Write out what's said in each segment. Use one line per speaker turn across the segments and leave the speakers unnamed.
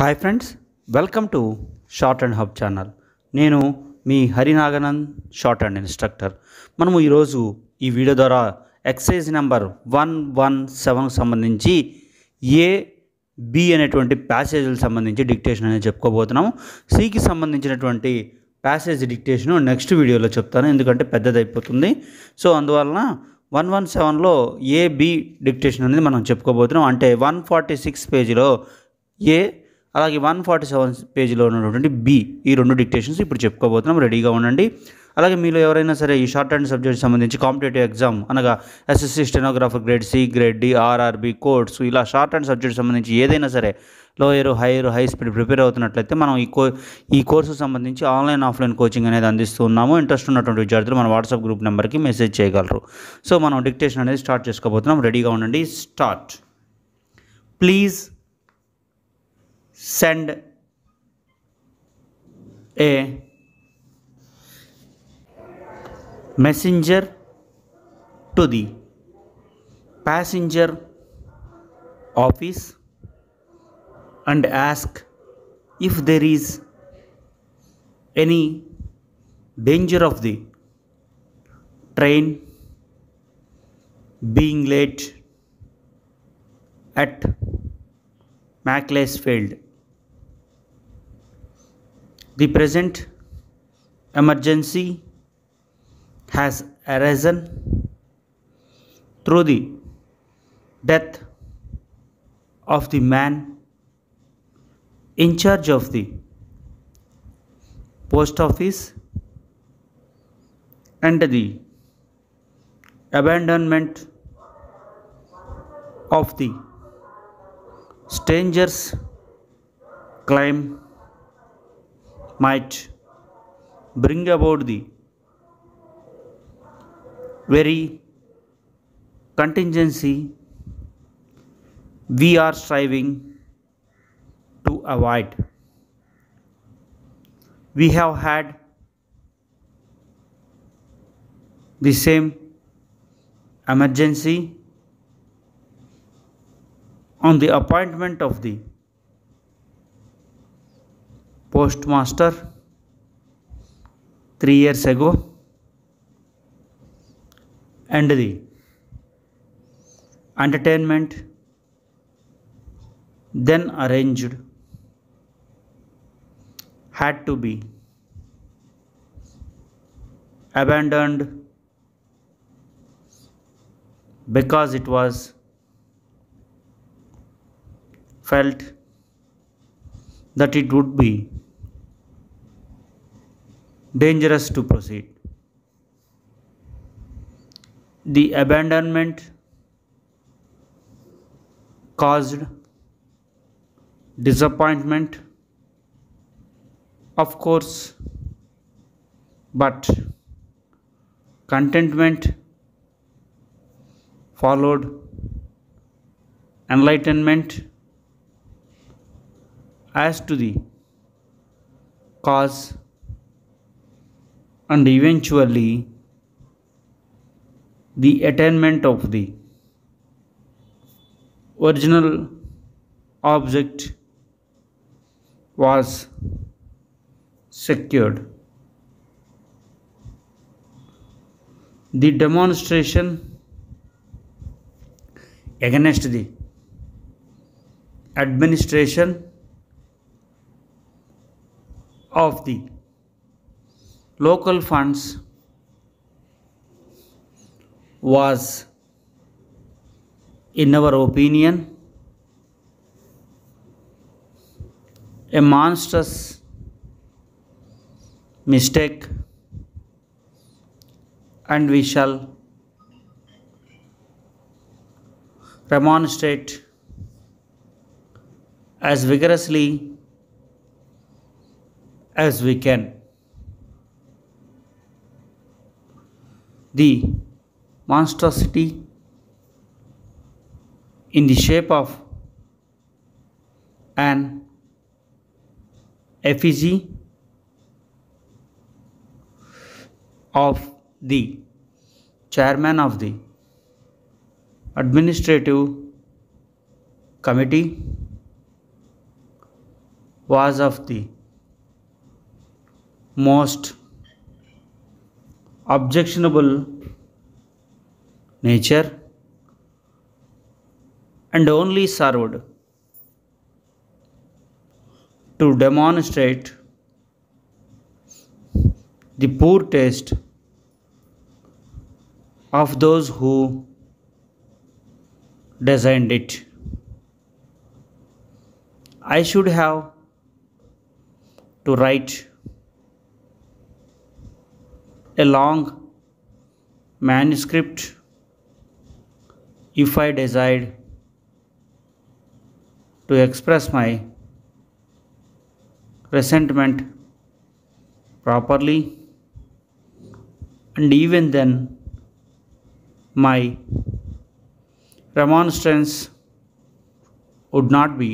Hi friends welcome to shorthand hub channel. నేను మీ Harinaganand shorthand instructor. మనము ఈరోజు ఈ వీడియో ద్వారా ఎక్సైజ్ నెంబర్ వన్ వన్ సెవెన్కి సంబంధించి ఏ బి అనేటువంటి ప్యాసేజీలకు సంబంధించి డిక్టేషన్ అనేది చెప్పుకోబోతున్నాము. సికి సంబంధించినటువంటి ప్యాసేజ్ డిక్టేషను నెక్స్ట్ వీడియోలో చెప్తాను. ఎందుకంటే పెద్దదైపోతుంది. సో అందువలన వన్ వన్ సెవెన్లో ఏ బి డిక్టేషన్ అనేది మనం చెప్పుకోబోతున్నాం. అంటే వన్ ఫార్టీ సిక్స్ పేజీలో ఏ అలాగే వన్ ఫార్టీ సెవెన్ పేజీలో ఉన్నటువంటి బి ఈ రెండు డిక్టేషన్స్ ఇప్పుడు చెప్పుకోబోతున్నాం. రెడీగా ఉండండి. అలాగే మీలో ఎవరైనా సరే ఈ షార్ట్ హ్యాండ్ సబ్జెక్ట్ సంబంధించి కాంపిటేటివ్ ఎగ్జామ్ అనగా SSC stenographer grade C grade D RRB course ఇలా షార్ట్ హ్యాండ్ సబ్జెక్ట్ సంబంధించి ఏదైనా సరే lower higher high speed prepare అవుతున్నట్లయితే మనం ఈ కో ఈ కోర్సు సంబంధించి ఆన్లైన్ ఆఫ్లైన్ కోచింగ్ అనేది అందిస్తూ ఉన్నాము. ఇంట్రెస్ట్ ఉన్నటువంటి విద్యార్థులు మన వాట్సాప్ గ్రూప్ నెంబర్కి మెసేజ్ చేయగలరు. సో మనం డిక్టేషన్ అనేది స్టార్ట్ చేసుకోబోతున్నాం. రెడీగా ఉండండి. Start please send a messenger to the passenger office and ask if there is any danger of the train being late at Macclesfield. The present emergency has arisen through the death of the man in charge of the post office and the abandonment of the stranger's claim might bring about the very contingency we are striving to avoid. We have had the same emergency on the appointment of the postmaster three years ago. And the entertainment then arranged had to be abandoned because it was felt that it would be dangerous to proceed. The abandonment caused disappointment of course but contentment followed enlightenment as to the cause and eventually the attainment of the original object was secured. The demonstration against the administration of the local funds was, in our opinion, a monstrous mistake, and we shall remonstrate as vigorously as we can. The monstrosity in the shape of an effigy of the chairman of the administrative committee was of the most objectionable nature and only served to demonstrate the poor taste of those who designed it. I should have to write a long manuscript if I desired to express my resentment properly and even then my remonstrance would not be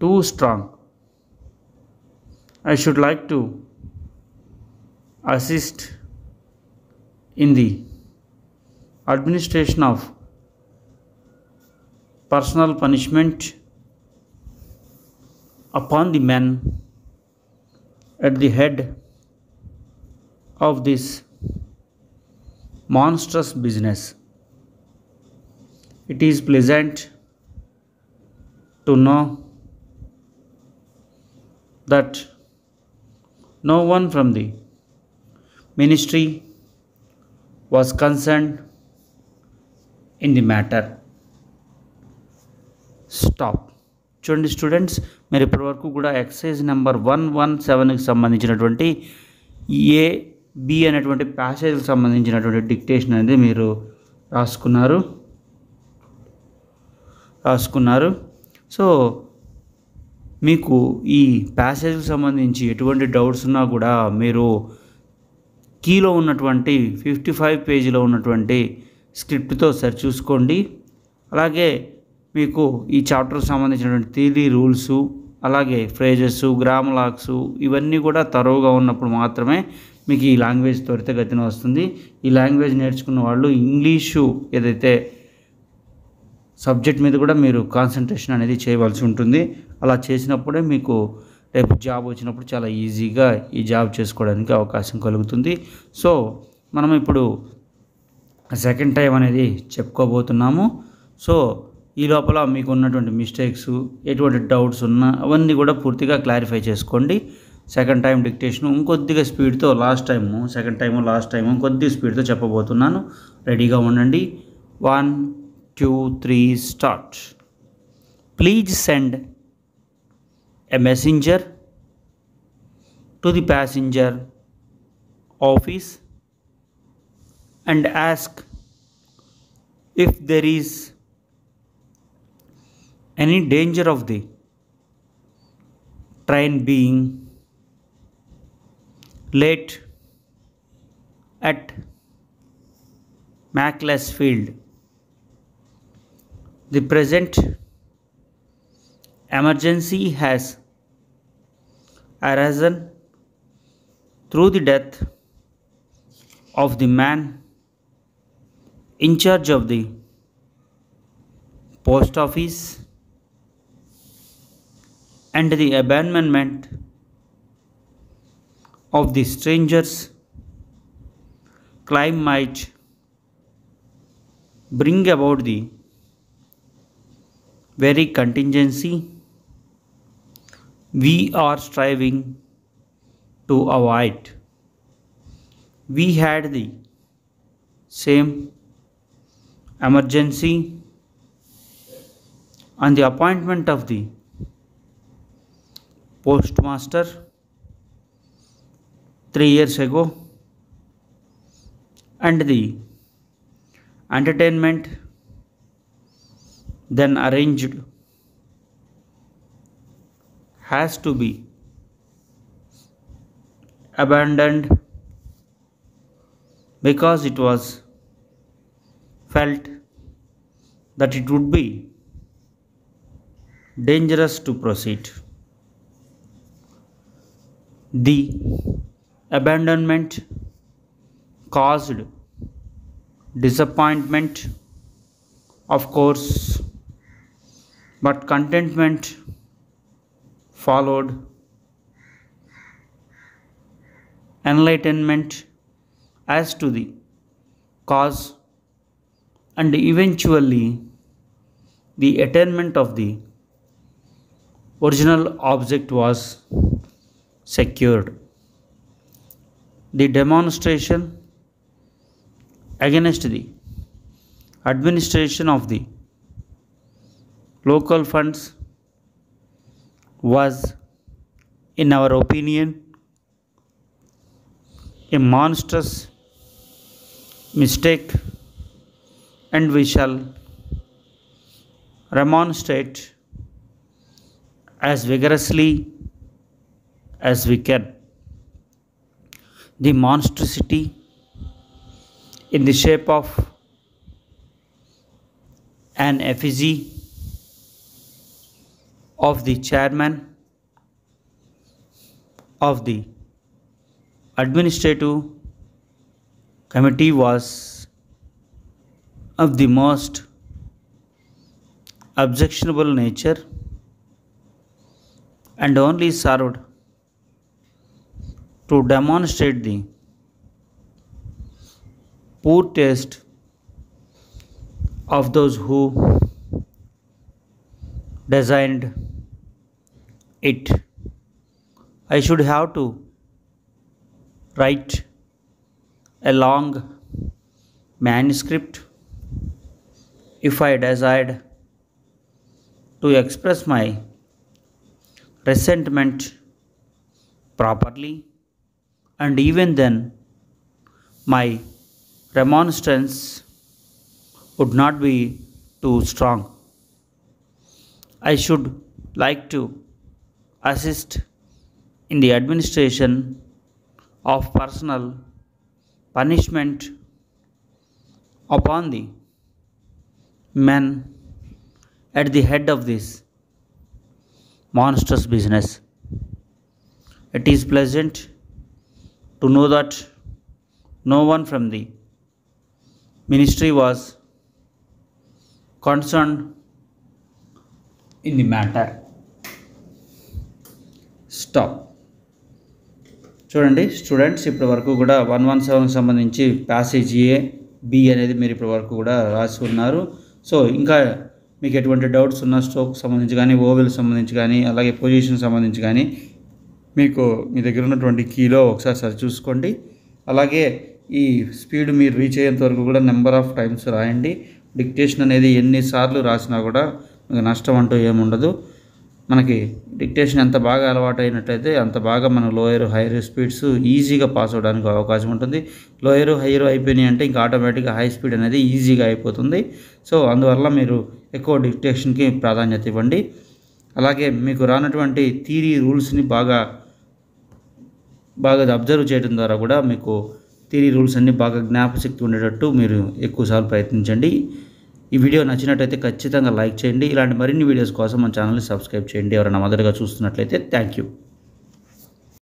too strong. I should like to assist in the administration of personal punishment upon the men at the head of this monstrous business. It is pleasant to know that no one from the ministry was concerned in the matter. Stop. చూడండి students మీరు ఇప్పటివరకు కూడా excise number one one సెవెన్కి సంబంధించినటువంటి A B అనేటువంటి ప్యాసేజ్కి సంబంధించినటువంటి dictation అనేది మీరు రాసుకున్నారు. రాసుకున్నారు. సో మీకు ఈ ప్యాసేజ్కి సంబంధించి ఎటువంటి డౌట్స్ ఉన్నా కూడా మీరు కీలో ఉన్నటువంటి ఫిఫ్టీ ఫైవ్ పేజీలో ఉన్నటువంటి స్క్రిప్ట్తో సరి చూసుకోండి. అలాగే మీకు ఈ చాప్టర్కి సంబంధించినటువంటి థీరీ రూల్స్ అలాగే ఫ్రేజెస్ గ్రామలాక్స్ ఇవన్నీ కూడా తరువుగా ఉన్నప్పుడు మాత్రమే మీకు ఈ లాంగ్వేజ్ త్వరితగతిన వస్తుంది. ఈ లాంగ్వేజ్ నేర్చుకున్న వాళ్ళు ఇంగ్లీషు ఏదైతే సబ్జెక్ట్ మీద కూడా మీరు కాన్సన్ట్రేషన్ అనేది చేయవలసి ఉంటుంది. అలా చేసినప్పుడే మీకు రేపు జాబ్ వచ్చినప్పుడు చాలా ఈజీగా ఈ జాబ్ చేసుకోవడానికి అవకాశం కలుగుతుంది. సో మనం ఇప్పుడు సెకండ్ టైం అనేది చెప్పుకోబోతున్నాము. సో ఈ లోపల మీకు ఉన్నటువంటి మిస్టేక్స్ ఎటువంటి డౌట్స్ ఉన్నా అవన్నీ కూడా పూర్తిగా క్లారిఫై చేసుకోండి. సెకండ్ టైం డిక్టేషన్ ఇంకొద్దిగా స్పీడ్తో last time second time last time కొద్ది స్పీడ్తో చెప్పబోతున్నాను. రెడీగా ఉండండి. One two three start. Please send a messenger to the passenger office and ask if there is any danger of the train being late at Macclesfield. The present emergency has arisen through the death of the man in charge of the post office and the abandonment of the strangers claim might bring about the very contingency we are striving to avoid. We had the same emergency on the appointment of the postmaster three years ago and the entertainment then arranged has to be abandoned because it was felt that it would be dangerous to proceed. The abandonment caused disappointment, of course, but contentment followed enlightenment as to the cause and eventually the attainment of the original object was secured. The demonstration against the administration of the local funds was, in our opinion, a monstrous mistake, and we shall remonstrate as vigorously as we can. The monstrosity in the shape of an effigy of the chairman of the administrative committee was of the most objectionable nature and only served to demonstrate the poor taste of those who designed it. I should have to write a long manuscript if I desired to express my resentment properly, and even then, my remonstrance would not be too strong. I should like to assist in the administration of personal punishment upon the men at the head of this monstrous business. It is pleasant to know that no one from the ministry was concerned in the matter. Stop. చూడండి students ఇప్పటి వరకు కూడా one one సెవెన్కి సంబంధించి passage A B అనేది మీరు ఇప్పటి వరకు కూడా రాసి ఉన్నారు. సో ఇంకా మీకు ఎటువంటి డౌట్స్ ఉన్న స్ట్రోక్ సంబంధించి కానీ ఓవెల్ సంబంధించి కానీ అలాగే పొజిషన్ సంబంధించి కానీ మీకు మీ దగ్గర ఉన్నటువంటి కీలో ఒకసారి సరి చూసుకోండి. అలాగే ఈ స్పీడ్ మీరు రీచ్ అయ్యేంత వరకు కూడా నెంబర్ ఆఫ్ టైమ్స్ రాయండి. డిక్టేషన్ అనేది ఎన్నిసార్లు రాసినా కూడా మీకు నష్టం అంటూ ఏముండదు. మనకి డిక్టేషన్ ఎంత బాగా అలవాటు అయినట్టయితే అంత బాగా మనం లోయర్ హైయర్ స్పీడ్స్ ఈజీగా పాస్ అవడానికి అవకాశం ఉంటుంది. లోయర్ హైయర్ అయిపోయినాయి అంటే ఇంకా ఆటోమేటిక్గా హై స్పీడ్ అనేది ఈజీగా అయిపోతుంది. సో అందువల్ల మీరు ఎక్కువ డిక్టేషన్కి ప్రాధాన్యత ఇవ్వండి. అలాగే మీకు రానటువంటి థీరీ రూల్స్ని బాగా బాగా అబ్జర్వ్ చేయడం ద్వారా కూడా మీకు థీరీ రూల్స్ అన్నీ బాగా జ్ఞాపశక్తి ఉండేటట్టు మీరు ఎక్కువసార్లు ప్రయత్నించండి. ఈ వీడియో నచ్చినట్టయితే ఖచ్చితంగా లైక్ చేయండి. ఇలాంటి మరిన్ని వీడియోస్ కోసం మన ఛానల్ని సబ్స్క్రైబ్ చేయండి. ఎవరైనా మొదటగా చూస్తున్నట్లయితే థ్యాంక్ యూ